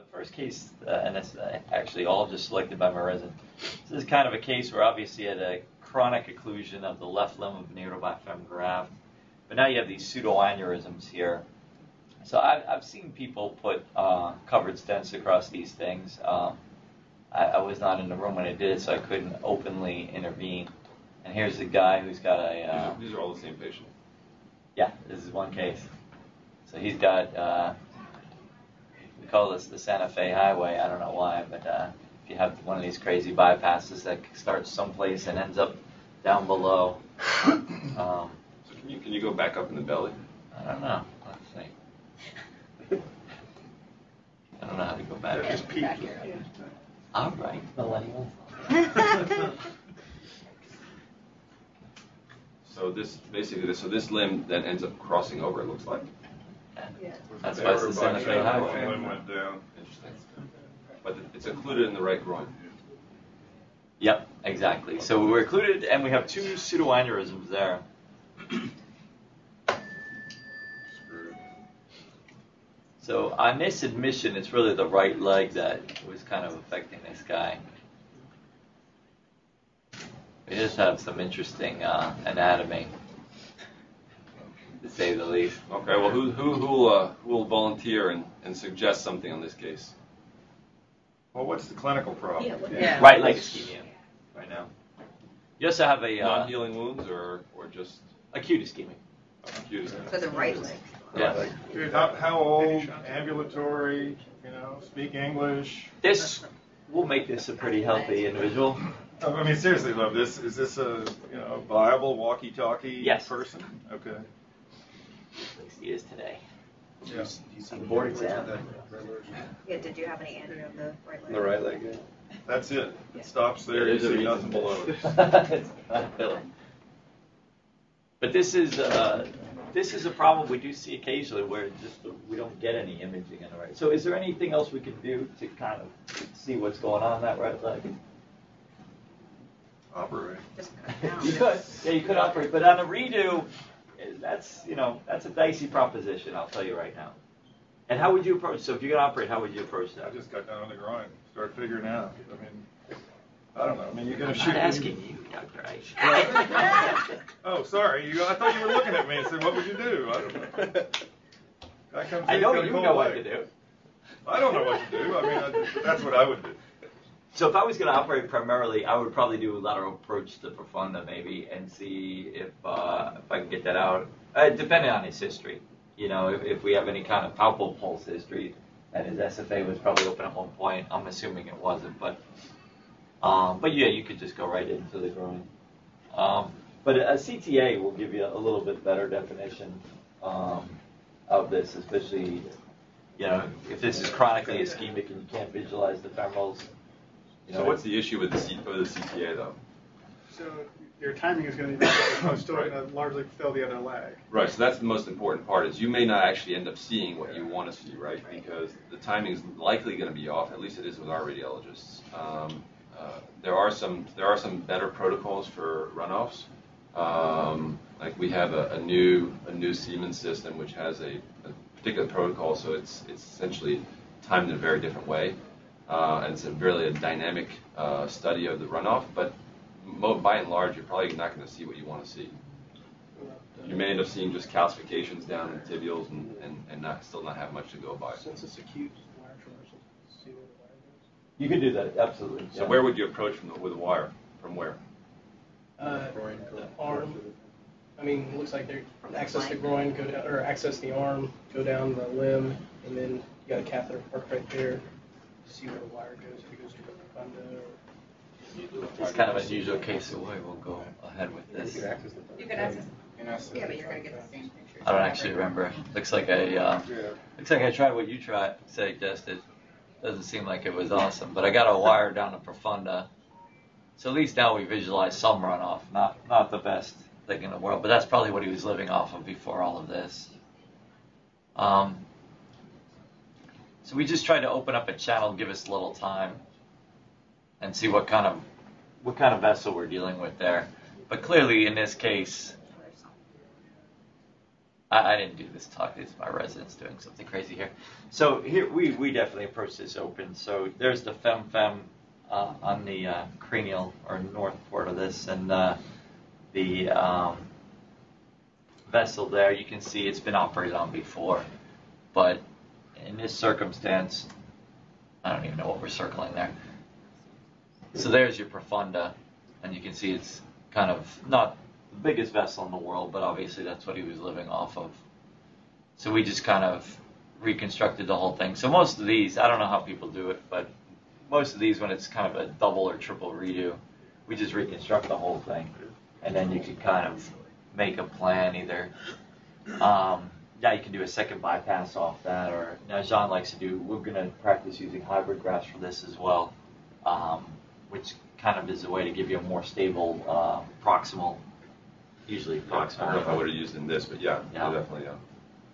The first case, uh, and it's uh, actually all just selected by my resident. This is kind of a case where obviously you had a chronic occlusion of the left limb of an aortobifemoral graft, but now you have these pseudoaneurysms here. So I've, I've seen people put uh, covered stents across these things. Um, I, I was not in the room when I did it, so I couldn't openly intervene. And here's a guy who's got a. Uh, These are all the same patient. yeah, this is one case. So he's got, uh, call this the Santa Fe Highway. I don't know why, but uh, if you have one of these crazy bypasses that starts someplace and ends up down below, um, So can you can you go back up in the belly? I don't know. Let's see. I don't know how to go back. Just peek. All right, millennial. So this basically this so this limb then ends up crossing over. It looks like That's why it's the Santa Fe Highway. Limb went down. interesting, but it's included in the right groin. Yep, exactly. So we're included, and we have two pseudoaneurysms there. So on this admission, it's really the right leg that was kind of affecting this guy. We just have some interesting uh, anatomy, to say the least. Okay, well who who who will uh, who will volunteer and, and suggest something on this case? Well, what's the clinical problem? Yeah. Right leg ischemia, right now. You also have a uh, Non-healing wounds or or just acute ischemia. acute? For the right leg. Yeah. Dude, how, how old, ambulatory, you know, speak English? This will make this a pretty healthy individual. I mean, seriously, love this. Is this a, you know, viable walkie-talkie Yes. person? Okay. At least he is today. Yeah. On the board exam. Yeah, did you have any Andrew of the right leg? The right leg, yeah. That's it. It stops there. It You is a see reason. nothing below it. It's not Philip. But this is uh, this is a problem we do see occasionally where just we don't get any imaging in the right. So is there anything else we can do to kind of see what's going on in that right leg? Operate. Just cut it down. You could, yeah, you could operate, but on a redo, that's you know that's a dicey proposition. I'll tell you right now. And how would you approach? So if you're gonna operate, how would you approach that? I just got down on the groin. Start figuring out. I mean, I don't know. I mean, you're gonna I'm shoot. not asking you, Doctor Ice. Oh, sorry. You, I thought you were looking at me and said, "What would you do?" I don't know. I, come I know you know what to do. I don't know what to do. I mean, I, that's what I would do. So if I was going to operate primarily, I would probably do a lateral approach to profunda maybe and see if uh, if I can get that out, uh, depending on his history. You know, if, if we have any kind of palpable pulse history, and his SFA was probably open at one point. I'm assuming it wasn't, but um, but yeah, you could just go right into the groin. Um, but a CTA will give you a little bit better definition um, of this, especially you know if this is chronically ischemic and you can't visualize the femorals. You So what's the issue with the C, with the CTA though? So your timing is going to be because it's still going to largely fill the other leg. Right, so that's the most important part is you may not actually end up seeing what you want to see, right? Because the timing is likely going to be off. At least it is with our radiologists. Um, uh, there are some there are some better protocols for runoffs. Um, like we have a, a new a new Siemens system which has a, a particular protocol, so it's it's essentially timed in a very different way, uh, and it's a really a dynamic uh, study of the runoff. But mo- by and large, you're probably not going to see what you want to see. You may end up seeing just calcifications down in the tibials and, and, and not still not have much to go by. Since it's acute wire traversal, see where the wire goes. You could do that, absolutely. So yeah. where would you approach from the, with a wire? From where? Uh, the arm. I mean, it looks like they access the groin, go down, or access the arm, go down the limb, and then you got a catheter mark right there. See where the wire goes. If it goes to the profunda or It's kind of an unusual case, so we will go ahead with this. You can access the. You can access, yeah, but you're going to get the same picture. I don't actually remember. Looks like I, uh, Yeah. looks like I tried what you tried, suggested. Doesn't seem like it was awesome, but I got a wire down to profunda. So at least now we visualize some runoff. Not, not the best thing in the world, but that's probably what he was living off of before all of this. Um, so we just tried to open up a channel, give us a little time, and see what kind of what kind of vessel we're dealing with there. But clearly, in this case, I, I didn't do this talk. It's my residents doing something crazy here. So here we, we definitely approach this open. So there's the fem fem uh, on the uh, cranial or north port of this, and uh, the um, vessel there. You can see it's been operated on before, but in this circumstance, I don't even know what we're circling there. So there's your profunda, and you can see it's kind of not the biggest vessel in the world, but obviously that's what he was living off of. So we just kind of reconstructed the whole thing. So most of these, I don't know how people do it, but most of these, when it's kind of a double or triple redo, we just reconstruct the whole thing, and then you could kind of make a plan either. Um, yeah, you can do a second bypass off that, or now Jean likes to do. We're gonna practice using hybrid grafts for this as well, um, which kind of is a way to give you a more stable uh, proximal, usually Yeah, I don't know if I would have used in this, but yeah, Yeah. definitely, yeah.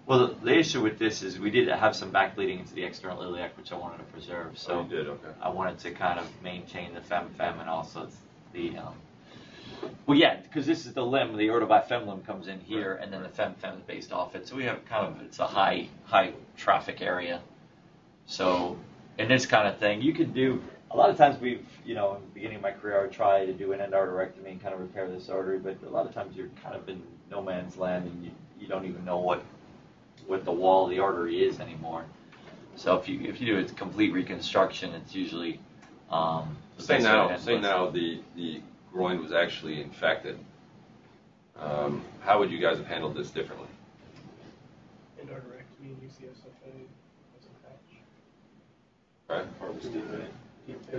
Well, the, the issue with this is we did have some back bleeding into the external iliac, which I wanted to preserve. So Oh, you did, okay. I wanted to kind of maintain the fem fem and also the. Um, well, yeah, because this is the limb. The aortobifem limb comes in here, and then the fem fem is based off it. So we have kind of it's a high high traffic area. So in this kind of thing, you could do. A lot of times we've, you know, in the beginning of my career, I would try to do an endarterectomy and kind of repair this artery, but a lot of times you're kind of in no man's land and you, you don't even know what what the wall of the artery is anymore. So if you if you do a complete reconstruction, it's usually um, the Say now, say now the, the groin was actually infected. Um, how would you guys have handled this differently? Endarterectomy and UCSFA as a patch. Right? Yeah.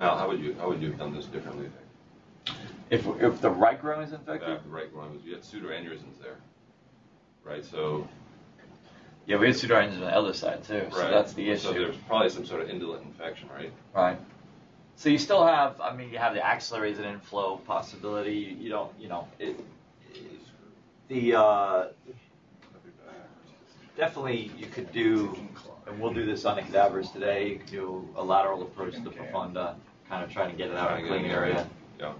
Mal, how would you, how would you have done this differently? If if the right groin is infected, That right groin was, you had pseudoaneurysms there, right? So, yeah, we had pseudoaneurysms on the other side too. So right. that's the issue. So issue. there's probably some sort of indolent infection, right? Right. So you still have, I mean, you have the an inflow possibility. You, you don't, you know, it, the uh, definitely you could do, and we'll do this on the cadavers today. You could do a lateral approach to the profunda, kind of trying to get it out of a clean area. Yeah.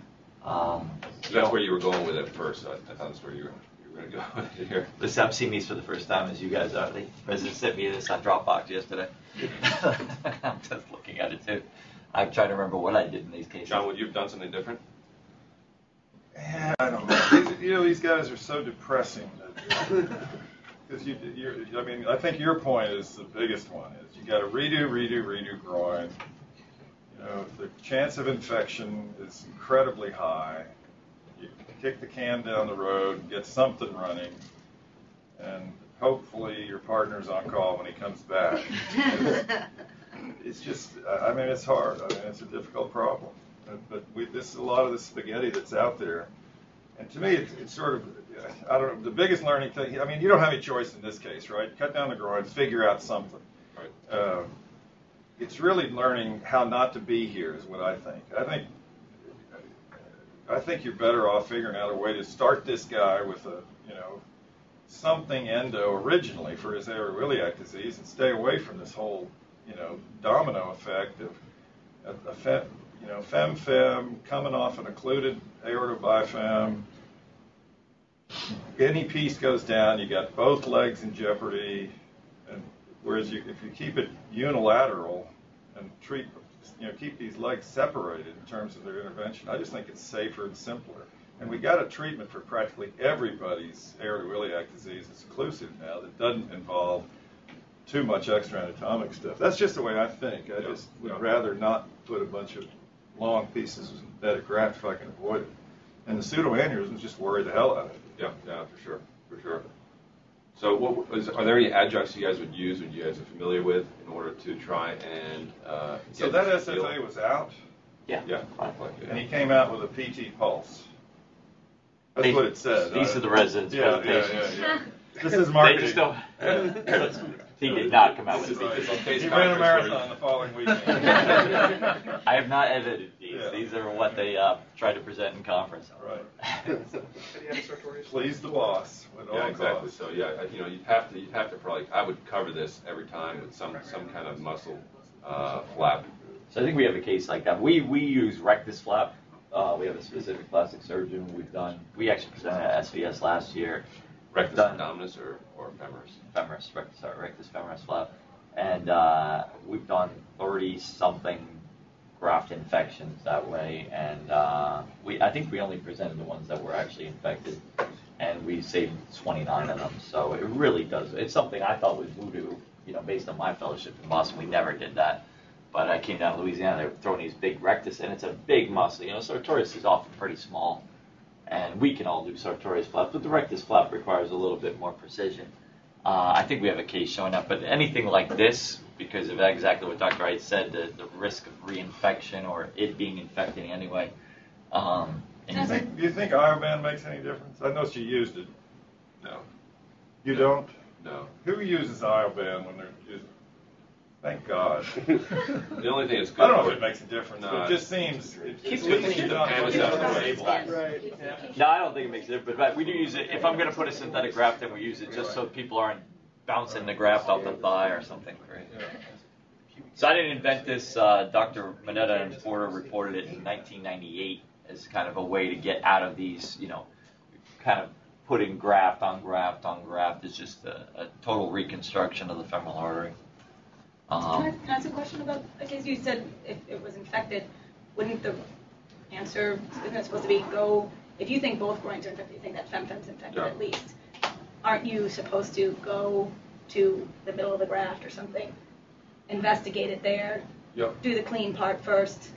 Um, So that's where you were going with it first. I, I thought that's where you were, you were going to go with it here. Listen, I'm seeing these for the first time as you guys are. The president sent me this on Dropbox yesterday. I'm just looking at it too. I'm trying to remember what I did in these cases. John, would you have done something different? Yeah, I don't know. These, you know, these guys are so depressing. Because you, you're, I mean, I think your point is the biggest one. Is you got to redo, redo, redo groin. You know, the chance of infection is incredibly high. You kick the can down the road, and get something running, and hopefully your partner's on call when he comes back. it's just, I mean, it's hard. I mean, it's a difficult problem. But, but we, this is a lot of the spaghetti that's out there. And to me, it's, it's sort of, I don't know, the biggest learning thing, I mean, you don't have any choice in this case, right? Cut down the groin, figure out something. Right. Um, it's really learning how not to be here is what I think. I think, I think you're better off figuring out a way to start this guy with a, you know, something endo originally for his aortoiliac disease and stay away from this whole, you know, domino effect of a, a fem, you know, fem fem coming off an occluded aorta bifem. Any piece goes down, you got both legs in jeopardy. And whereas you, if you keep it unilateral and treat, you know, keep these legs separated in terms of their intervention, I just think it's safer and simpler. And we got a treatment for practically everybody's aortoiliac disease that's inclusive now that doesn't involve too much extra anatomic stuff. That's just the way I think. I Yeah, just would yeah. rather not put a bunch of long pieces of synthetic graft if I can avoid it. And the pseudoaneurysms just worry the hell out of me. Yeah, yeah, for sure, for sure. So, what is, are there any adjuncts you guys would use, or you guys are familiar with, in order to try and? Uh, So that the feel? Was out, Yeah. Yeah. And he came out with a PT pulse. That's These- what it said. These I- are the residents' Yeah, yeah, yeah, yeah. This is They marketing. just don't. He did not come out This with is- these. this He ran a marathon the following weekend. I have not edited these. Yeah. These are what they uh, tried to present in conference. Right. Did he have a sartorius? Please the boss at all Yeah, exactly. costs. So, yeah, I- you know, you'd have to, you'd have to probably, I would cover this every time with some, some kind of muscle uh, flap. So I think we have a case like that. We we use rectus flap. Uh, we have a specific plastic surgeon we've done. We actually presented at SVS last year, Rectus Done. abdominis or, or femoris? femoris, rectus, sorry, rectus femoris flap, and uh, we've done thirty something graft infections that way, and uh, we I think we only presented the ones that were actually infected, and we saved twenty nine of them. So it really does. It's something I thought was voodoo, you know, based on my fellowship in Boston. We never did that. But I came down to Louisiana, they were throwing these big rectus, and it's a big muscle. You know, sartorius is often pretty small, and we can all do sartorius flap, but the rectus flap requires a little bit more precision. Uh, I think we have a case showing up, but anything like this, because of exactly what Dr. Wright said, the, the risk of reinfection or it being infected anyway. Um, and Do you think, do you think Ioban makes any difference? I know she used it. No, You don't? no. Who uses Ioban when they're using? Thank God. The only thing that's good. I don't know if it makes a difference, but No. it just seems. it- Keeps at it least clean. it's Canvas out of the way. stable. Right, yeah. No, I don't think it makes a difference, but we do use it. If I'm going to put a synthetic graft, then we use it just so people aren't bouncing the graft off the thigh or something crazy. So I didn't invent this. Uh, Dr. Moneta and Porter reported it in 1998 as kind of a way to get out of these, you know, kind of putting graft on graft on graft is just a, a total reconstruction of the femoral artery. Can I, Um, can I ask a question about, because you said if it was infected, wouldn't the answer, isn't it supposed to be go, if you think both groins are infected, you think that fem-fem's infected Yeah. at least, aren't you supposed to go to the middle of the graft or something, investigate it there, Yep. do the clean part first,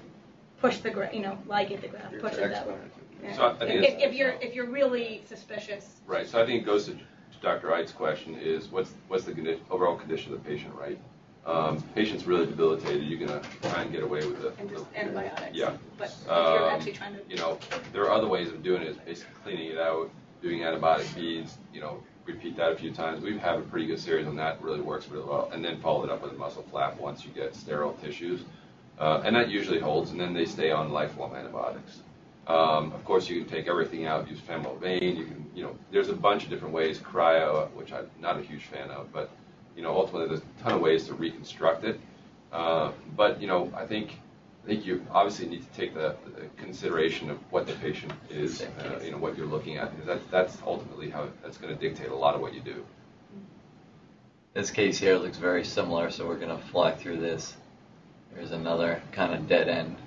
push the, gra- you know, ligate the graft, push it that way? Yeah. So I think If, it's- if you're, if you're really suspicious, Right, so I think it goes to to Dr. Wright's question is, what's, what's the condi- overall condition of the patient, right? Um, Patient's really debilitated, you're gonna try and get away with the. and just antibiotics. Yeah. But if you're Um, actually trying to. You know, there are other ways of doing it, is basically cleaning it out, doing antibiotic beads, you know, repeat that a few times. We have a pretty good series on that, really works really well. And then follow it up with a muscle flap once you get sterile tissues. Uh, and that usually holds, and then they stay on lifelong antibiotics. Um, of course, you can take everything out, use femoral vein, you can, you know, there's a bunch of different ways, cryo, which I'm not a huge fan of, but, you know, ultimately there's a ton of ways to reconstruct it. Uh, but, you know, I think, I think you obviously need to take the, the consideration of what the patient is, uh, you know, what you're looking at, because that's, that's ultimately how, that's gonna dictate a lot of what you do. This case here looks very similar, so we're going to fly through this. There's another kind of dead end.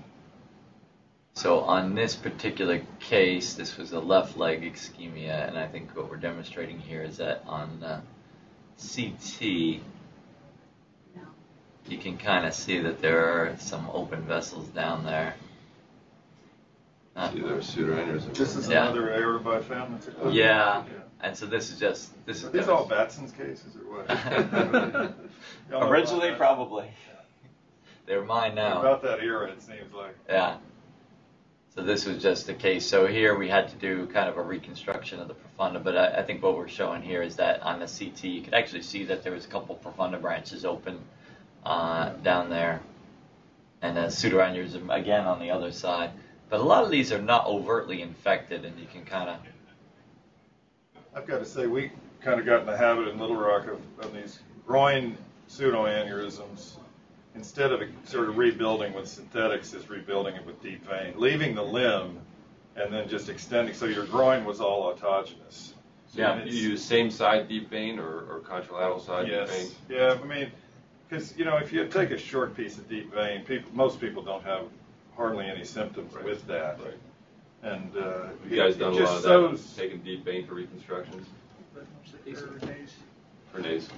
So on this particular case, this was a left leg ischemia, and I think what we're demonstrating here is that on uh, CT, you can kind of see that there are some open vessels down there. Uh, Either pseudoaneurysm. This is Yeah. another aorta by fem. that's a- yeah, and so this is just this Are is these all Batson's cases or what? Originally about that? probably. They're mine now. About that era, it seems like. Yeah. So this was just a case. So here we had to do kind of a reconstruction of the profunda, but I, I think what we're showing here is that on the CT you could actually see that there was a couple profunda branches open uh, down there, and a pseudoaneurysm again on the other side. But a lot of these are not overtly infected, and you can kind of I've got to say, we kind of got in the habit in Little Rock of, of these groin pseudoaneurysms. Instead of sort of rebuilding with synthetics, is rebuilding it with deep vein, leaving the limb and then just extending. So your groin was all autogenous. So Yeah. you use same side deep vein or, or contralateral side deep vein? Yes. Yeah, I mean, because you know, if you take a short piece of deep vein, people, most people don't have hardly any symptoms Right. with that. Right. And uh, You guys it done a lot of shows- that, taking deep vein for reconstructions? For nays?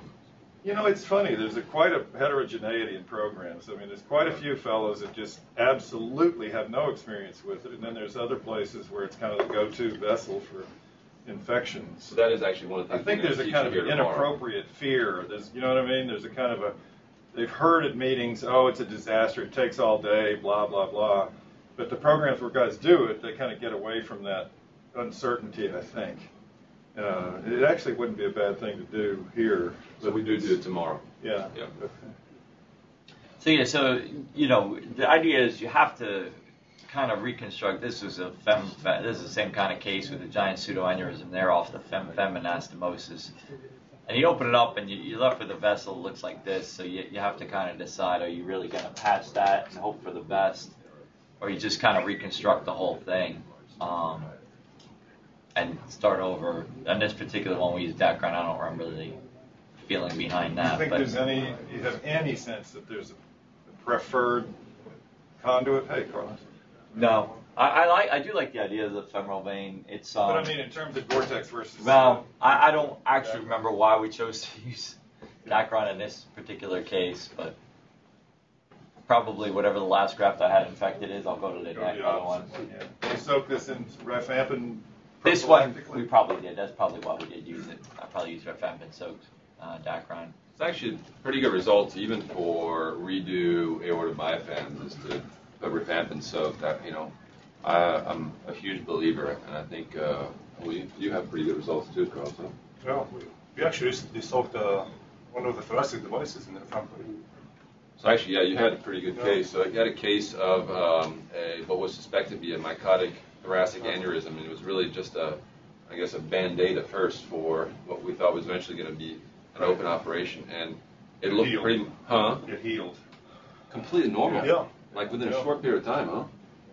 You know, it's funny. There's a quite a heterogeneity in programs. I mean, there's quite a few fellows that just absolutely have no experience with it, and then there's other places where it's kind of the go-to vessel for infections. So that is actually one of the things. I think there's a kind of here tomorrow. inappropriate fear. There's, you know what I mean? There's a kind of a, they've heard at meetings, oh, it's a disaster, it takes all day, blah, blah, blah. But the programs where guys do it, they kind of get away from that uncertainty, I think. Uh, it actually wouldn't be a bad thing to do here. So we do do it tomorrow. Yeah. Yeah. So yeah, so you know, the idea is you have to kind of reconstruct. This was a fem. fe- This is the same kind of case with a giant pseudoaneurysm there off the fem fem anastomosis, and you open it up and you, you're left with a vessel that looks like this. So you you have to kind of decide: are you really going to patch that and hope for the best, or you just kind of reconstruct the whole thing? Um, and start over. On this particular one, we use Dacron. I don't remember the feeling behind Do you that. think but there's any, you have any sense that there's a preferred conduit? Hey, Carlos. no, I, I like. I do like the idea of the femoral vein. It's um, But I mean, in terms of Gore-Tex versus. Well, I, I don't actually remember why we chose to use Dacron in this particular case, but probably whatever the last graft I had infected is, I'll go to the Go the other one. yeah. You soak this in rifampin This one, we probably did. That's probably why we did use it. I probably used rifampin soaked uh, Dacron. It's actually pretty good results even for redo aorta biafans is to put rifampin soak. That you know, I, I'm a huge believer, and I think uh, well, you, you have pretty good results too, Carl. So. Well, we, we actually recently sold uh, one of the thoracic devices in the family. So actually, yeah, you had a pretty good case. So you had a case of um, a, what was suspected to be a mycotic thoracic aneurysm, and it was really just a, I guess, a band-aid at first for what we thought was eventually going to be an open operation, and it looked Healed. pretty, huh? It healed. Completely normal. Yeah. Like within a short period of time, huh?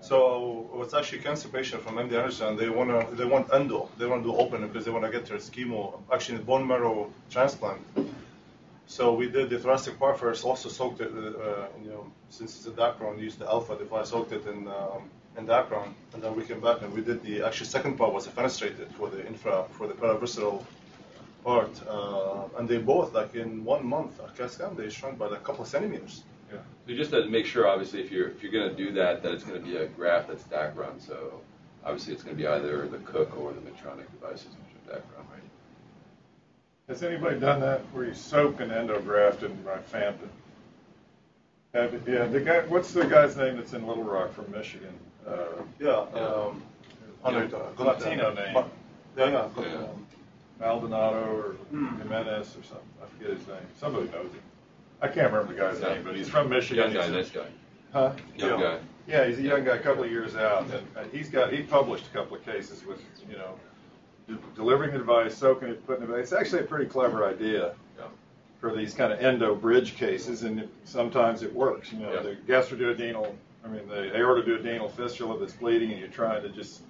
So it was actually cancer patient from MD Anderson. They wanna they want endo. They want to do open because they want to get their chemo actually bone marrow transplant. So we did the thoracic part first. Also soaked it. Uh, you know, since it's a dark Dacron, used the alpha device. Soaked it in um, in Dacron, and then we came back and we did the actually second part was a fenestrated for the infra for the paravisceral part, uh, and they both like in one month a CAT scan they shrunk by like a couple of centimeters. Yeah. So just have to make sure, obviously, if you're if you're going to do that, that it's going to be a graft that's Dacron. So obviously, it's going to be either the Cook or the Medtronic devices, which are Dacron, right? Has anybody done that where you soak an endograft in rifampin? Have you- yeah, the guy, what's the guy's name that's in Little Rock from Michigan? Uh, Yeah. Um, Andre, uh, Latino name. Yeah, yeah. Yeah. Maldonado or Jimenez or something. I forget his name. Somebody knows him. I can't remember the guy's name, but he's from Michigan. Young guy, He's a- nice guy. Huh? Young Yeah. guy. Yeah, he's a young guy, a couple of years out, and uh, he's got he published a couple of cases with you know de- delivering the device, soaking it, putting it. It's actually a pretty clever idea Yeah. for these kind of endo bridge cases, and it, sometimes it works. You know, Yeah. the gastroduodenal, I mean the aortoduodenal fistula that's bleeding, and you're trying to just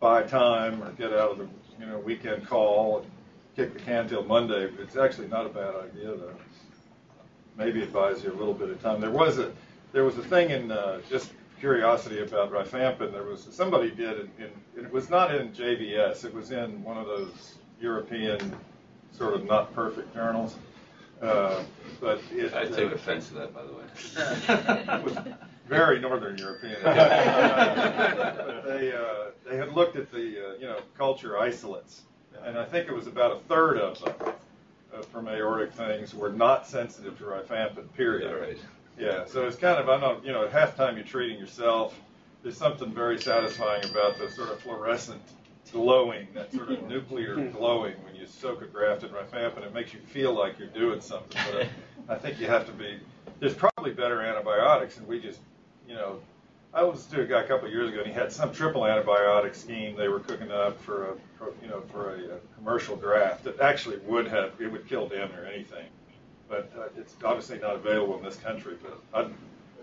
buy time or get out of the you know weekend call and kick the can till Monday. It's actually not a bad idea though. Maybe advise you a little bit of time. There was a there was a thing in uh, just curiosity about rifampin. There was somebody did, in, in, and it was not in JVS. It was in one of those European sort of not perfect journals. Uh, but it, I take uh, offense to that, by the way. it was very Northern European. but they uh, they had looked at the uh, you know culture isolates, and I think it was about a third of them uh, from aortic things were not sensitive to rifampin. Period. Yeah, right. Yeah, so it's kind of I know you know at halftime you're treating yourself. There's something very satisfying about the sort of fluorescent glowing, that sort of nuclear glowing when you soak a graft in rifampin. It makes you feel like you're doing something. But uh, I think you have to be. There's probably better antibiotics, and we just you know. I listened to a guy a couple of years ago, and he had some triple antibiotic scheme they were cooking up for a, for, you know, for a, a commercial draft that actually would have it would kill damn near anything but uh, it's obviously not available in this country. But I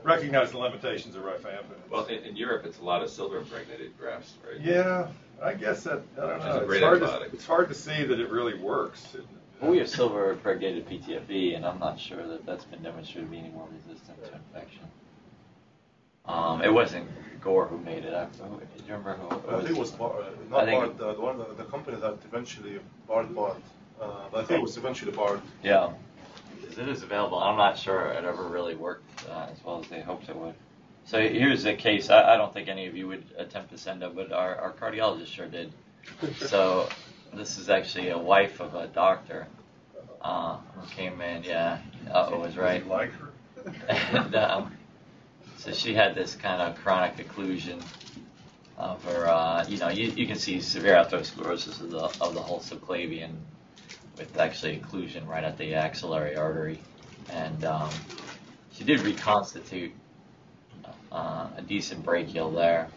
recognize the limitations of rifampin. Well, in, in Europe, it's a lot of silver impregnated grafts, right? yeah, I guess that I don't Which know. a It's hard, to, it's hard to see that it really works. Well, we have silver impregnated PTFE, and I'm not sure that that's been demonstrated to be any more resistant to infection. Um, it wasn't Gore who made it. I, who, do you remember who? it I think it was Bar, uh, I not think- Bard, uh, the one the company that eventually Bard bought. Uh, but I think it was eventually Bard. Yeah, 'Cause it is available. I'm not sure it ever really worked uh, as well as they hoped it would. So here's a case. I, I don't think any of you would attempt to send up, but our, our cardiologist sure did. So this is actually a wife of a doctor uh, who came in. Yeah, uh, it was right. Like her. and um, so she had this kind of chronic occlusion of her. Uh, you know, you, you can see severe atherosclerosis of the of the whole subclavian, with actually occlusion right at the axillary artery, and um, she did reconstitute uh, a decent brachial there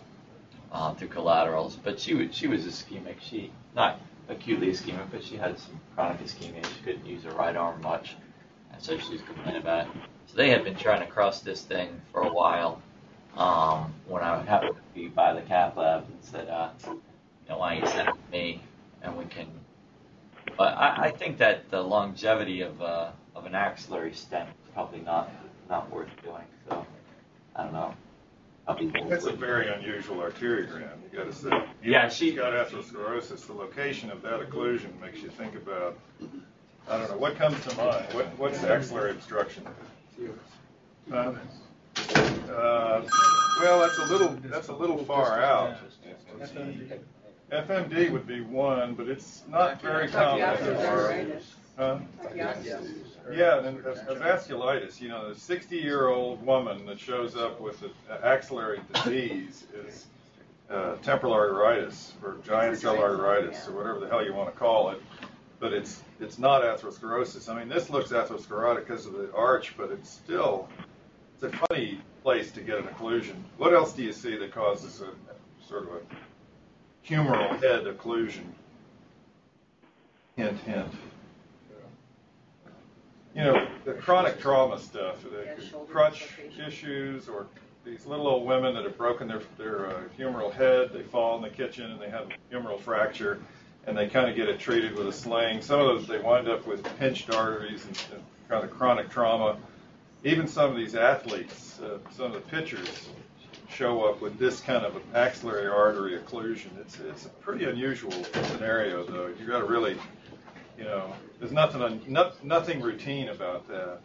uh, through collaterals, but she was she was ischemic. She not acutely ischemic, but she had some chronic ischemia. She couldn't use her right arm much, and so she was complaining about it. So they had been trying to cross this thing for a while. Um, when I happened to be by the cath lab and said, uh, you know, why don't you send it to me and we can. But I, I think that the longevity of uh, of an axillary stent is probably not not worth doing. So I don't know. That's a very unusual arteriogram, you gotta say. Yeah, she- got atherosclerosis, the location of that occlusion makes you think about, I don't know, what comes to mind? What, what's axillary obstruction? Huh? Uh, Well, that's a little, that's a little far out. FMD would be one, but it's not very common. Huh? Yeah, and a- vasculitis, you know, a 60-year-old woman that shows up with an axillary disease is uh, temporal arteritis or giant cell arteritis or whatever the hell you want to call it. But it's it's not atherosclerosis. I mean, this looks atherosclerotic because of the arch, but it's still it's a funny place to get an occlusion. What else do you see that causes a sort of a humeral head occlusion? Hint, hint you know, the chronic trauma stuff, the crutch issues, or these little old women that have broken their their uh, humeral head, they fall in the kitchen and they have a humeral fracture, and they kind of get it treated with a sling. Some of those they wind up with pinched arteries and, and kind of chronic trauma. Even some of these athletes, uh, some of the pitchers, show up with this kind of axillary artery occlusion. It's it's a pretty unusual scenario, though. You got to really you know, there's nothing un, not, nothing routine about that.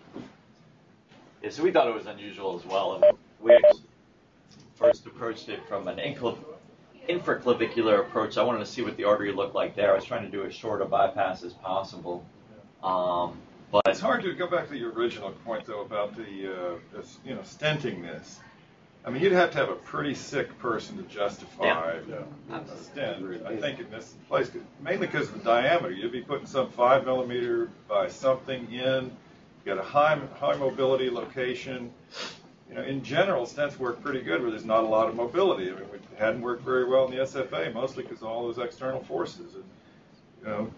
Yeah, so we thought it was unusual as well. We first approached it from an incl- infraclavicular approach. I wanted to see what the artery looked like there. I was trying to do as short a bypass as possible. Um, but It's hard to go back to the original point though about the, uh, this, you know stenting this. I mean, you'd have to have a pretty sick person to justify a stent. I think in this place, mainly because of the diameter. You'd be putting some five millimeter by something in. You got a high high mobility location. You know, in general, stents work pretty good where there's not a lot of mobility. I mean, it hadn't worked very well in the SFA, mostly because of all those external forces. And, you know,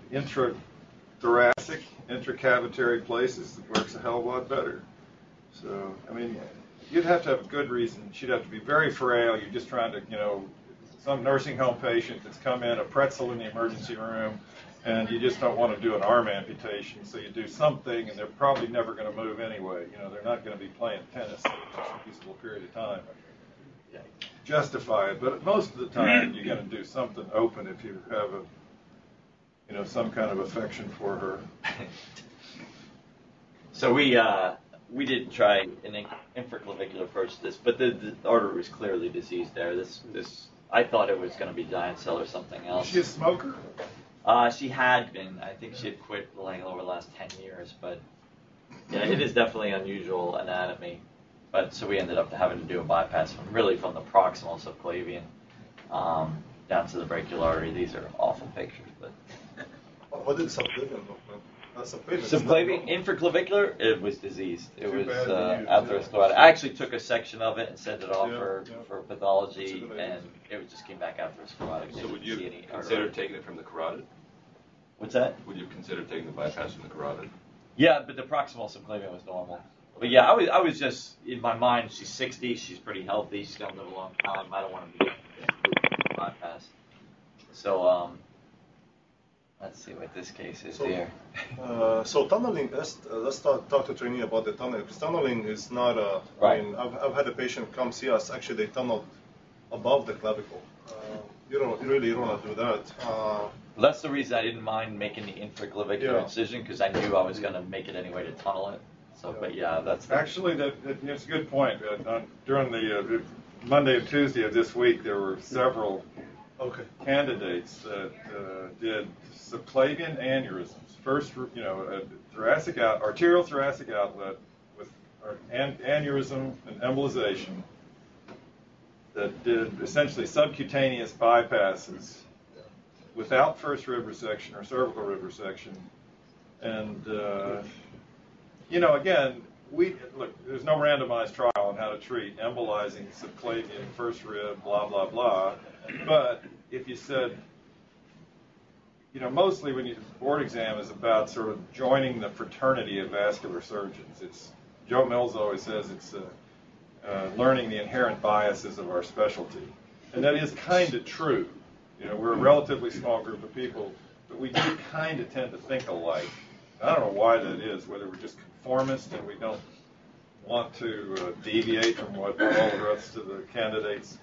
intrathoracic, intracavitary places, it works a hell of a lot better. So, I mean, you'd have to have a good reason. She'd have to be very frail. You're just trying to, you know, some nursing home patient that's come in, a pretzel in the emergency room, and you just don't want to do an arm amputation. So you do something, and they're probably never going to move anyway. You know, they're not going to be playing tennis for a reasonable period of time. Justify it, but most of the time you're going to do something open if you have a, you know, some kind of affection for her. so we uh, we didn't try an infraclavicular approach to this, but the, the artery was clearly diseased there. This this I thought it was going to be giant cell or something else. Is she a smoker? Uh, she had been. I think she had quit like over the last ten years, but yeah, it is definitely unusual anatomy. But so we ended up having to do a bypass from really from the proximal subclavian um, down to the brachial artery. These are awful pictures, but What did subclavian look like? Uh, subclavian. is not subclavian normal. infraclavicular, it was diseased. It Too was bad they uh, used atherosclerotic. it. I actually took a section of it and sent it off Yeah, for, yeah. for That's a pathology, good idea. and it just came back atherosclerotic. So would you Didn't see any consider artery. taking it from the carotid? What's that? Would you consider taking the bypass from the carotid? Yeah, but the proximal subclavian was normal. But yeah, I was I was just in my mind. She's 60. She's pretty healthy. She's gonna live a long time. I don't want to be bypass. So um, let's see what this case is So- here. Uh, so tunneling, let's, uh, let's talk, talk to trainee about the tunneling. Because tunneling is not a, Right. I mean, I've, I've had a patient come see us, actually they tunneled above the clavicle. Uh, you don't, you really don't want to do that. Uh, That's the reason I didn't mind making the infraclavicular Yeah. incision because I knew I was gonna make it anyway to tunnel it. So, but yeah, that's the, Actually, that, that- it's a good point. Uh, During the uh, Monday and Tuesday of this week, there were several okay. candidates that uh, did subclavian aneurysms. First, you know, thoracic out, arterial thoracic outlet with an, aneurysm and embolization that did essentially subcutaneous bypasses without first rib resection or cervical rib resection. And, uh, you know, again, we look. There's no randomized trial on how to treat embolizing subclavian first rib, blah blah blah. But if you said, you know, mostly when you board exam is about sort of joining the fraternity of vascular surgeons. It's Joe Mills always says it's uh, uh, learning the inherent biases of our specialty, and that is kind of true. You know, we're a relatively small group of people, but we do kind of tend to think alike. I don't know why that is, whether we're just conformist and we don't want to uh, deviate from what all the rest of the candidates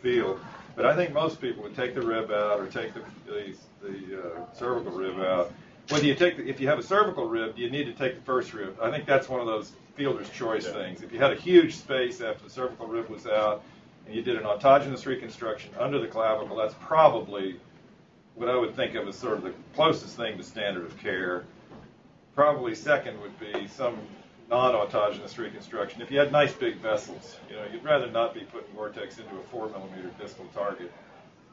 feel. But I think most people would take the rib out or take the, the, the uh, cervical rib out. Whether you take, the, if you have a cervical rib, you need to take the first rib. I think that's one of those fielder's choice things. If you had a huge space after the cervical rib was out, and you did an autogenous reconstruction under the clavicle, that's probably what I would think of as sort of the closest thing to standard of care. Probably second would be some non-autogenous reconstruction. If you had nice big vessels, you know, you'd rather not be putting Gore-Tex into a four millimeter distal target.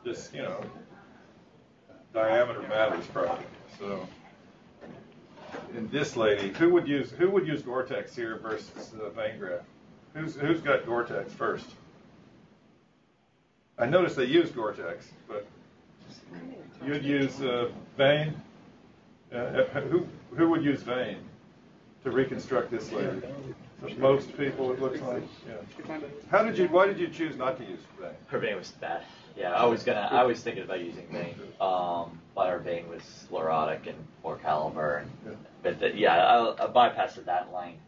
Just, you know, diameter matters probably. So, in this lady, who would use who would use Gore-Tex here versus graft? Who's who's got Gore-Tex first? I noticed they use Gore-Tex, but you'd use uh. Uh, who who would use vein to reconstruct this lady? Most people, it looks like. Yeah. How did you? Why did you choose not to use vein? Her vein was bad. Yeah, I was gonna. I was thinking about using vein, um, but her vein was sclerotic and poor caliber, and Yeah. but the, yeah, I, I bypassed at that length,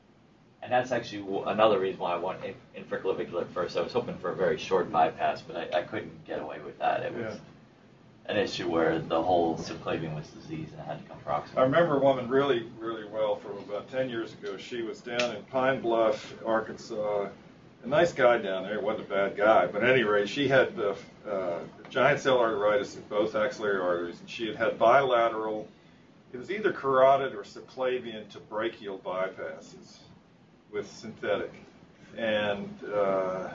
and that's actually another reason why I went in, infraclavicular at first. I was hoping for a very short bypass, but I, I couldn't get away with that. It was Yeah. An issue where the whole subclavian was diseased and had to come proximal. I remember a woman really, really well from about 10 years ago. She was down in Pine Bluff, Arkansas. A nice guy down there. wasn't a bad guy. But at any rate, she had uh, uh, giant cell arteritis in both axillary arteries, and she had had bilateral, it was either carotid or subclavian to brachial bypasses with synthetic. And uh,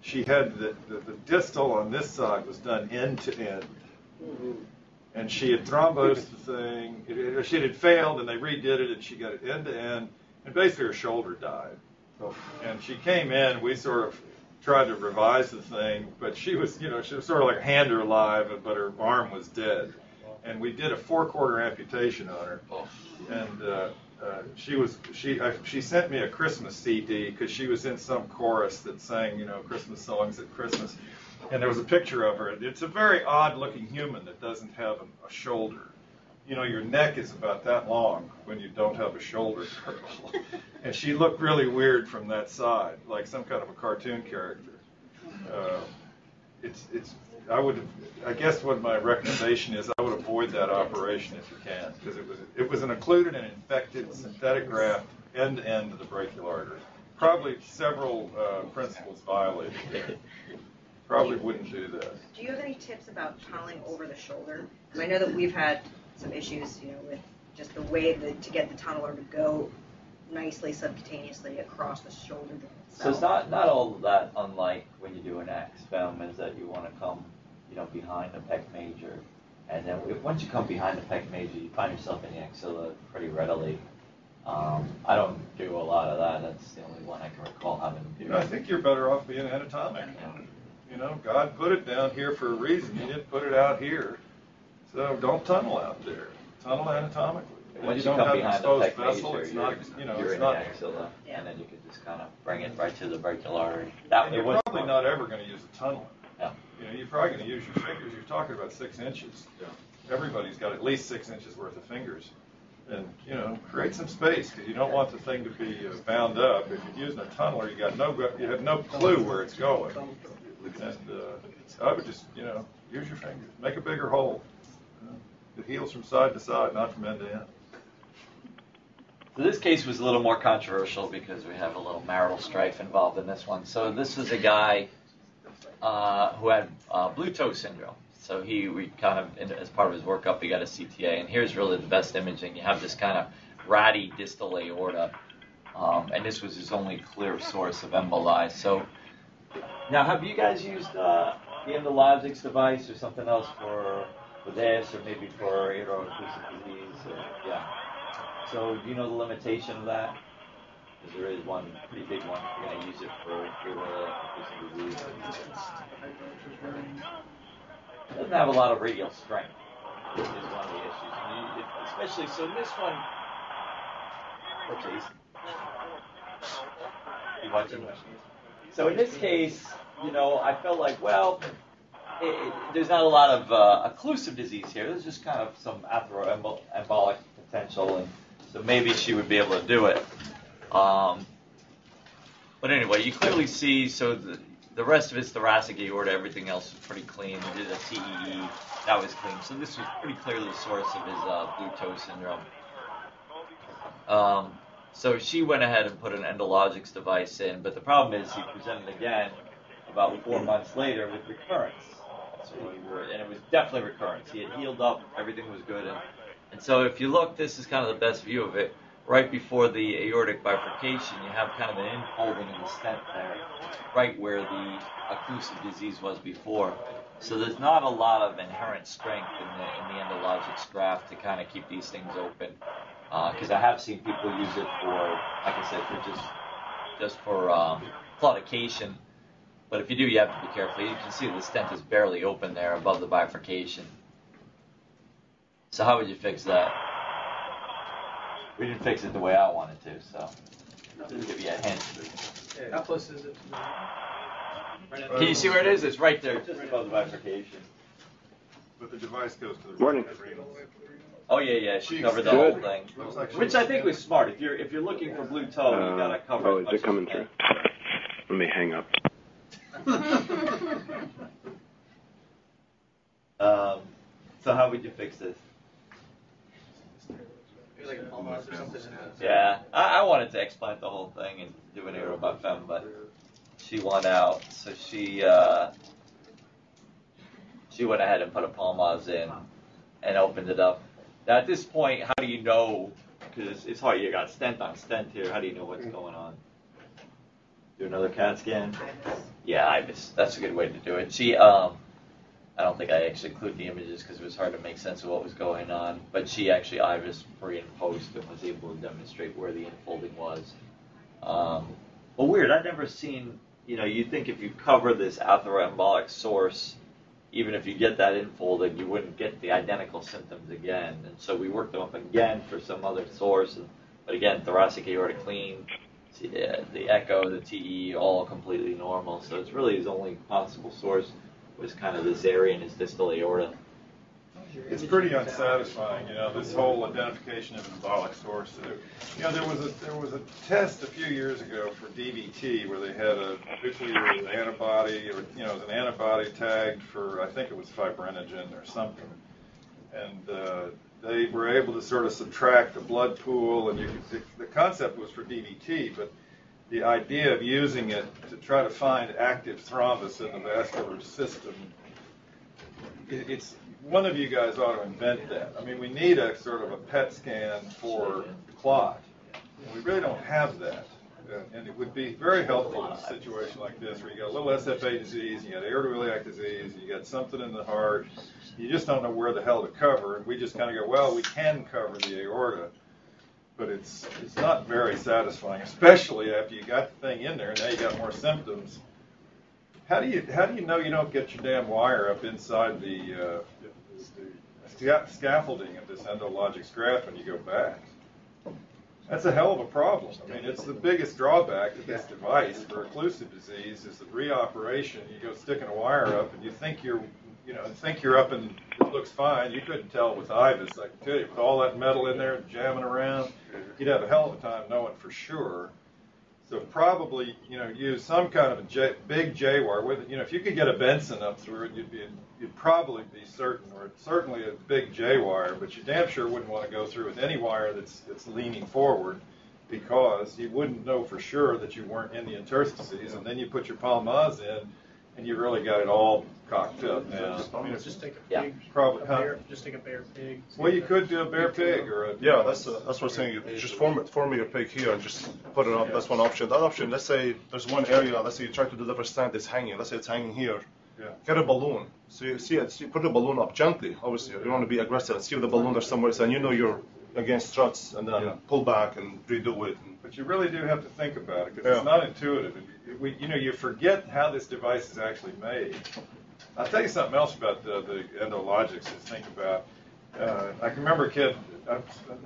she had the, the, the distal on this side was done end to end and she had thrombosed the thing. It, it, she had failed, and they redid it, and she got it end to end, and basically her shoulder died. And she came in. We sort of tried to revise the thing, but she was, you know, she was sort of like hand her alive, but her arm was dead. And we did a forequarter amputation on her, and uh, uh, she was she I, she sent me a Christmas CD because she was in some chorus that sang, you know, Christmas songs at Christmas and there was a picture of her. It's a very odd looking human that doesn't have a, a shoulder. You know, your neck is about that long when you don't have a shoulder girdle. and she looked really weird from that side, like some kind of a cartoon character. Uh, it's, it's, I would, I guess what my recommendation is, I would avoid that operation if you can, because it was, it was an occluded and infected synthetic graft end to end of the brachial artery. Probably several uh, principles violated. Probably wouldn't do that. Do you have any tips about tunneling over the shoulder? Because I know that we've had some issues, you know, with just the way that to get the tunneler to go nicely subcutaneously across the shoulder So it's not not all that unlike when you do an ax-fem is that you want to come, you know, behind the pec major, and then if, once you come behind the pec major, you find yourself in the axilla pretty readily. Um, I don't do a lot of that. That's the only one I can recall having. You know, I think you're better off being anatomic. You know, God put it down here for a reason. He didn't put it out here. So don't tunnel out there. Tunnel anatomically. And Once you you don't come have an behind the exposed pec vessel. It's you're, not, you know, it's in not. the axilla, Yeah. and then you can just kind of bring it right to the brachial artery. That And you're probably not ever going to use a tunnel. Yeah. You know, you're probably going to use your fingers. You're talking about six inches. Yeah. Everybody's got at least six inches worth of fingers. And, you know, create some space because you don't want the thing to be uh, bound up. If you're using a tunneler, you got no, you have no clue where it's going. And uh, I would just, you know, use your fingers. Make a bigger hole. Know, It heals from side to side, not from end to end. So this case was a little more controversial because we have a little marital strife involved in this one. So this is a guy uh, who had uh, blue toe syndrome. So he, we kind of, as part of his workup, he got a CTA, and here's really the best imaging. You have this kind of ratty distal aorta, um, and this was his only clear source of emboli. So now, have you guys used uh, the Endologix device or something else for for this, or maybe for aorto-occlusive disease? Or, yeah. So do you know the limitation of that? Because there is one pretty big one. You're going to use it for aorto-occlusive disease. It doesn't have a lot of radial strength. Is one of the issues, and you, especially so. This one. Oh, Jason. You watching? So in this case, you know, I felt like, well, it, it, there's not a lot of uh, occlusive disease here. There's just kind of some atheroembolic potential, and so maybe she would be able to do it. Um, but anyway, you clearly see. So the, the rest of his thoracic aorta, everything else is pretty clean. He did a TEE, that was clean. So this was pretty clearly the source of his uh, blue toe syndrome. Um, so she went ahead and put an Endologix device in, but the problem is he presented again about four months later with recurrence. So we were, and it was definitely recurrence. He had healed up, everything was good, and, and so if you look, this is kind of the best view of it. Right before the aortic bifurcation, you have kind of an infolding of the stent there, right where the occlusive disease was before. So there's not a lot of inherent strength in the, in the graft to kind of keep these things open. Because uh, I have seen people use it for, like I said, for just just for um, claudication. But if you do, you have to be careful. You can see the stent is barely open there above the bifurcation. So how would you fix that? We didn't fix it the way I wanted to, so just give you a hint. How close is it? Can you see where it is? It's right there, just above the bifurcation. But the device goes to the Morning. Renal. Oh yeah, yeah. She She covered the Good. whole thing, like which I think was smart. If you're if you're looking for blue toe, you gotta cover. oh, as is it coming through? Let me hang up. Um, so how would you fix this? Like a Palmaz or something. Yeah, I, I wanted to explant the whole thing and do an aortobifem, but she won out. So she uh, she went ahead and put a Palmaz in and opened it up. Now at this point, how do you know? Because it's hard. You got stent on stent here. How do you know what's going on? Do another CAT scan. Yeah, IVUS. That's a good way to do it. She, um, I don't think I actually included the images because it was hard to make sense of what was going on. But she actually IVUS pre and post and was able to demonstrate where the infolding was. Um, but weird, I've never seen. You know, you think if you cover this atheroembolic source, even if you get that infolded, you wouldn't get the identical symptoms again. And so we worked them up again for some other source. And, but again, thoracic aorta clean, the, uh, the echo, the TE, all completely normal. So it's really his only possible source was kind of this area in his distal aorta. It's pretty unsatisfying, you know, this whole identification of embolic source. You know, there was a, there was a test a few years ago for DVT where they had a nuclear antibody, or, you know, it was an antibody tagged for, I think it was fibrinogen or something. And uh, they were able to sort of subtract the blood pool, and you could, the, the concept was for DVT, but the idea of using it to try to find active thrombus in the vascular system it's one of you guys ought to invent that. I mean, we need a sort of a PET scan for clot. We really don't have that. Uh, And it would be very helpful in a situation like this where you got a little SFA disease, you got aortoiliac disease, you got something in the heart, you just don't know where the hell to cover. And we just kind of go, well, we can cover the aorta, but it's it's not very satisfying, especially after you got the thing in there and now you got more symptoms. How do you how do you know you don't get your damn wire up inside the, uh, the sca- scaffolding of this endologix graft when you go back? That's a hell of a problem. I mean, it's the biggest drawback to this device for occlusive disease is the reoperation. You go sticking a wire up and you think you're, you know, think you're up and it looks fine. You couldn't tell with IVUS. I can tell you, with all that metal in there jamming around, you'd have a hell of a time knowing for sure. So probably, you know, use some kind of a J, big J wire with, you know, if you could get a Benson up through it, you'd be, you'd probably be certain, or certainly a big J wire, but you damn sure wouldn't want to go through with any wire that's that's leaning forward, because you wouldn't know for sure that you weren't in the interstices, and then you put your Palmaz in, and you really got it all cocked up now. I mean, just take a Yeah. pig, Probably, a huh? bear, just take a bare pig. Well, you could do a bare pig or a Yeah, that's uh, that's what I'm saying. You just form it, form your pig here and just put it up. That's one option. That option, let's say there's one area. Let's say you try to deliver stand that's hanging. Let's say it's hanging here. Yeah. Get a balloon. So you see it. See, put the balloon up gently. Obviously, you don't want to be aggressive. And See if the balloon there's somewhere, and you know you're against struts, and then Yeah. pull back and redo it. And, But you really do have to think about it because Yeah. it's not intuitive. And We, you know, you forget how this device is actually made. I'll tell you something else about the, the endologix to think about. Uh, I can remember a kid. I, I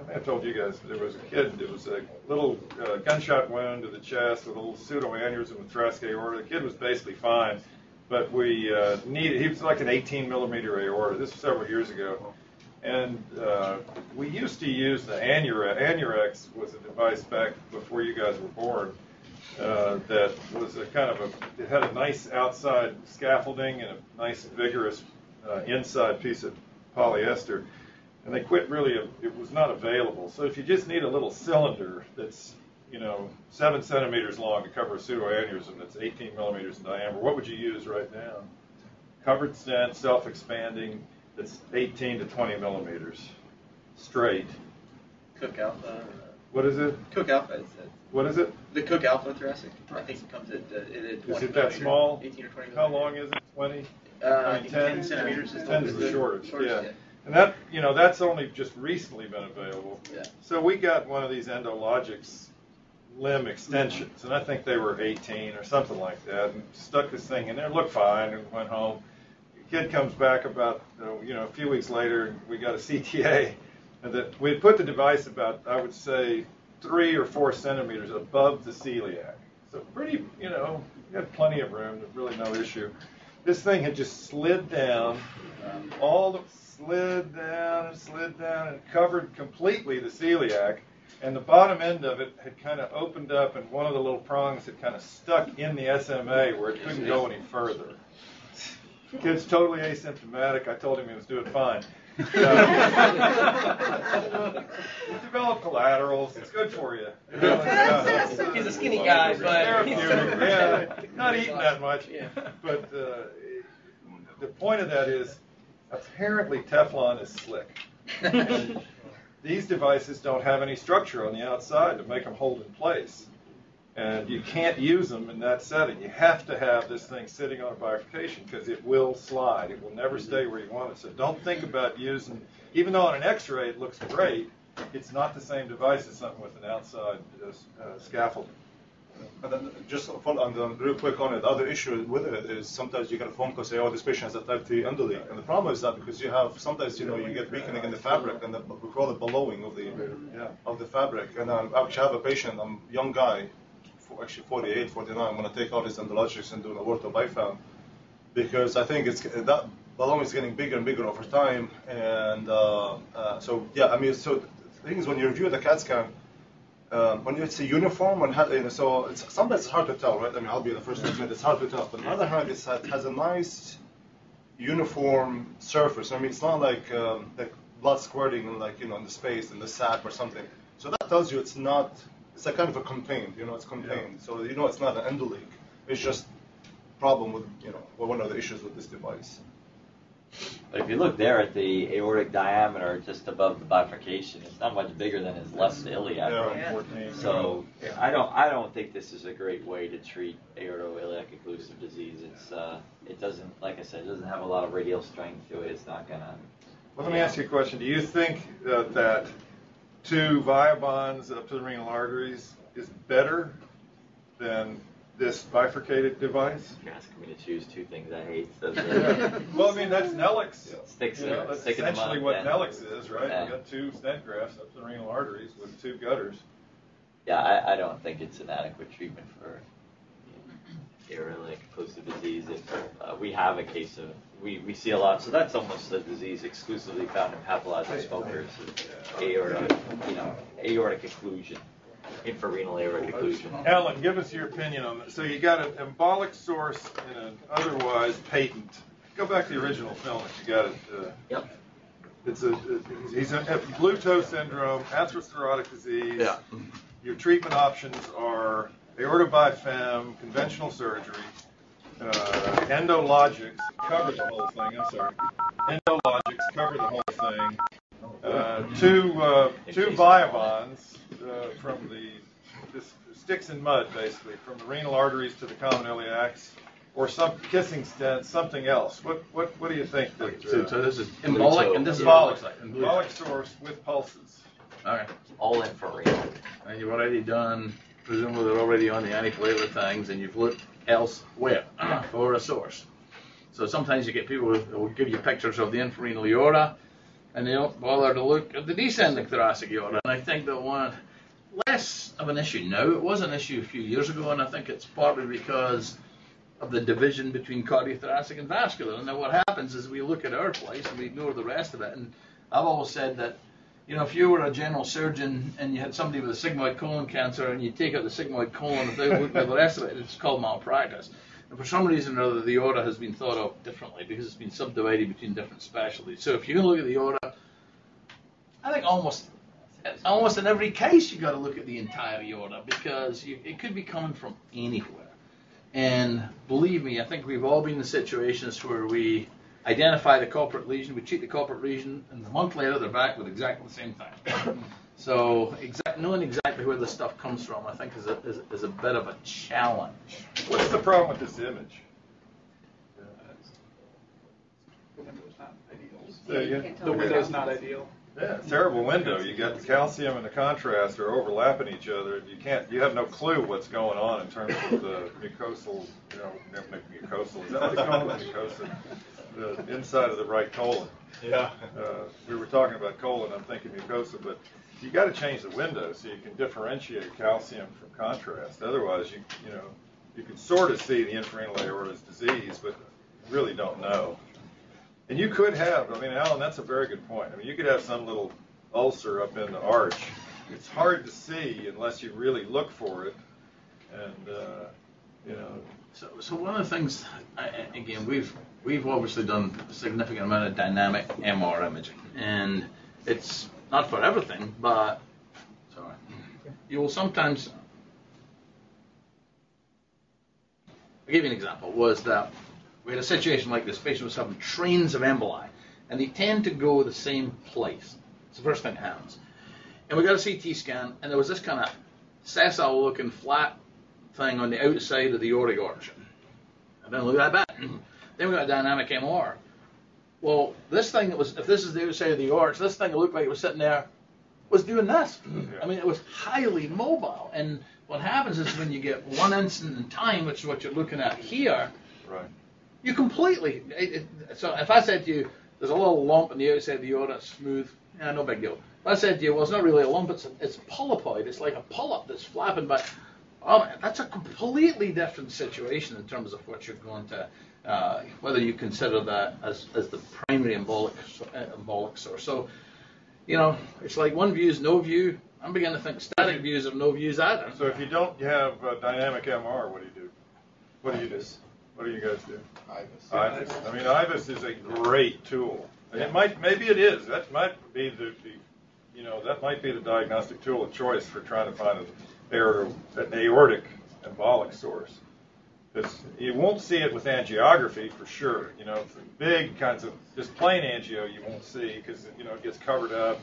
may have told you guys there was a kid. There was a little uh, gunshot wound to the chest with a little pseudoaneurysm with thoracic aorta. The kid was basically fine. but we uh, needed. He was like an 18 millimeter aorta. This was several years ago, and uh, we used to use the AneuRx. AneuRx was a device back before you guys were born. Uh, that was a kind of a, it had a nice outside scaffolding and a nice vigorous uh, inside piece of polyester. And they quit really, it was not available. So if you just need a little cylinder that's, you know, seven centimeters long to cover a pseudoaneurysm that's 18 millimeters in diameter, what would you use right now? Covered stent, self-expanding, that's 18 to 20 millimeters, straight. Cook Alpha. What is it? Cook Alpha is it. What is it? The Cook Alpha thoracic. I think it comes at, uh, at 20 Is it that small? 18 or 20 How long is it? 20? Uh, I mean, 10, 10 centimeters is 10 is the shortest, shortest, yeah. And that, you know, that's only just recently been available. Yeah. So we got one of these Endologix limb extensions, and I think they were 18 or something like that, and stuck this thing in there, looked fine, and went home. Kid comes back about, you know, a few weeks later, and we got a CTA, and that we put the device about, I would say, three or four centimeters above the celiac. So pretty, you know, we had plenty of room, really no issue. This thing had just slid down, all the slid down and slid down and covered completely the celiac, and the bottom end of it had kind of opened up, and one of the little prongs had kind of stuck in the SMA where it couldn't go any further. Kid's totally asymptomatic. I told him he was doing fine. Uh, He's collaterals. It's good for you. You know, it's, uh, He's a skinny guy, but he's yeah, not eating that much. Yeah. But uh, the point of that is, apparently Teflon is slick. And these devices don't have any structure on the outside to make them hold in place. And you can't use them in that setting. You have to have this thing sitting on a bifurcation because it will slide. It will never stay where you want it. So don't think about using, even though on an x-ray it looks great, it's not the same device as something with an outside uh, uh, scaffolding. And then just follow on the, real quick on it, the other issue with it is sometimes you get a phone call say, oh, this patient has a type 3 endoleak. And the problem is that because you have, sometimes, you know, you get weakening in the fabric and the, we call it bellowing of the, Yeah. of the fabric. And I actually have a patient, I'm a young guy, actually 48, 49, I'm going to take out his endologix and do an aortobifem because I think it's that balloon is getting bigger and bigger over time. And uh, uh, so, yeah, I mean, so the thing is when you review the CAT scan, um, when it's a uniform, and you know, so it's, sometimes it's hard to tell, right? I mean, I'll be the first to admit it's hard to tell. But on the other hand, it has a nice uniform surface. I mean, it's not like um, like blood squirting like you know in the space in the sac or something. So that tells you it's not. It's a kind of a contained. You know, it's contained. So you know it's not an endoleak. It's just problem with you know one of the issues with this device. But if you look there at the aortic diameter just above the bifurcation, it's not much bigger than his left iliac. Yeah. Yeah. 14. So I don't I don't think this is a great way to treat aortoiliac occlusive disease. It's uh, it doesn't like I said it doesn't have a lot of radial strength to it. It's not gonna. Well, let me ask you a question. Do you think uh, that two Viabahns up to the renal arteries is better than this bifurcated device? You're asking me to choose two things I hate. So the- Well, I mean, that's Nellix. Sticks You know, that's sticking essentially up, what yeah. Nellix is, right? Yeah. You got two stent grafts up to the renal arteries with two gutters. Yeah, I, I don't think it's an adequate treatment for aortic occlusive disease. If uh, we have a case of, we, we see a lot, so that's almost a disease exclusively found in pathologic smokers, aortic, you know, aortic occlusion, infrarenal aortic occlusion. Alan, give us your opinion on this. So you got an embolic source in an otherwise patent. Go back to the original film if you got it. Uh, Yep. It's a, he's a, a blue toe syndrome, atherosclerotic disease. Yeah. Your treatment options are aortobifem, conventional surgery, uh, endologix, cover the whole thing. I'm sorry. Endologix cover the whole thing. Uh, two uh, two Viabahns uh, from the this sticks in mud basically from the renal arteries to the common iliacs, or some kissing stent, something else. What what what do you think? That, So, uh, so this is embolic, and this is what it Embolic. looks like. embolic source with pulses. Okay. All infrarenal. And you've already done, presumably they're already on the antiplatelet things, and you've looked elsewhere for a source. So sometimes you get people who will give you pictures of the infrarenal aorta, and they don't bother to look at the descending thoracic aorta. And I think that one less of an issue now. It was an issue a few years ago, and I think it's partly because of the division between cardiothoracic and vascular. And then what happens is we look at our place and we ignore the rest of it. And I've always said that, you know, if you were a general surgeon and you had somebody with a sigmoid colon cancer and you take out the sigmoid colon without looking at the rest of it, it's called malpractice. And for some reason or other, the aorta has been thought of differently because it's been subdivided between different specialties. So if to look at the aorta, I think almost almost in every case you've got to look at the entire aorta because you, it could be coming from anywhere. And believe me, I think we've all been in situations where we identify the culprit lesion, we treat the culprit lesion, and a month later they're back with exactly the same thing. So exact, knowing exactly where the stuff comes from, I think, is a, is, is a bit of a challenge. What's the problem with this image? The window's not ideal. Say again? Can't The where window's not ideal. Yeah, terrible window. You got the calcium and the contrast are overlapping each other. You can't, you have no clue what's going on in terms of the mucosal, you know, mu- mucosal. Is that what they call it? Mucosa. The inside of the right colon. Yeah. Uh, we were talking about colon. I'm thinking mucosa, but you got to change the window so you can differentiate calcium from contrast. Otherwise, you you know, you can sort of see the infrarenal aorta's disease, but really don't know. And you could have, I mean, Alan, that's a very good point. I mean, you could have some little ulcer up in the arch. It's hard to see unless you really look for it. And, uh, you know, So, so one of the things, again, we've we've obviously done a significant amount of dynamic MR imaging, and it's not for everything, but sorry, you will sometimes. I'll give you an example. Was that we had a situation like this? Patient was having trains of emboli, and they tend to go the same place. It's the first thing that happens. And we got a CT scan, and there was this kind of sessile-looking flat thing on the outside of the aortic arch. I didn't look that bad. then we got a dynamic MR. Well, this thing that was, if this is the outside of the arch, this thing that looked like it was sitting there was doing this. I mean, it was highly mobile. And what happens is when you get one instant in time, which is what you're looking at here, right. you completely. It, it, so if I said to you, there's a little lump on the outside of the aorta, smooth, yeah, no big deal. If I said to you, well, it's not really a lump, it's a, it's polypoid, it's like a polyp that's flapping back. Oh, man, that's a completely different situation in terms of what you're going to, uh, whether you consider that as, as the primary embolic, uh, embolic source. So, you know, it's like one view is no view. I'm beginning to think static views are no views either. So if you don't have uh, dynamic MR, what do you do? What do you do? What do you guys do? IVUS. IVUS. I mean, IVUS is a great tool. And it might, maybe it is. That might be the, the, you know, that might be the diagnostic tool of choice for trying to find an aortic, an aortic embolic source. You won't see it with angiography for sure. You know, big kinds of just plain angio, you won't see because you know it gets covered up.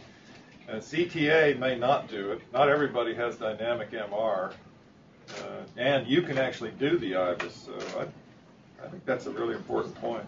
And CTA may not do it. Not everybody has dynamic MR, uh, and you can actually do the IVUS. So I, I think that's a really important point.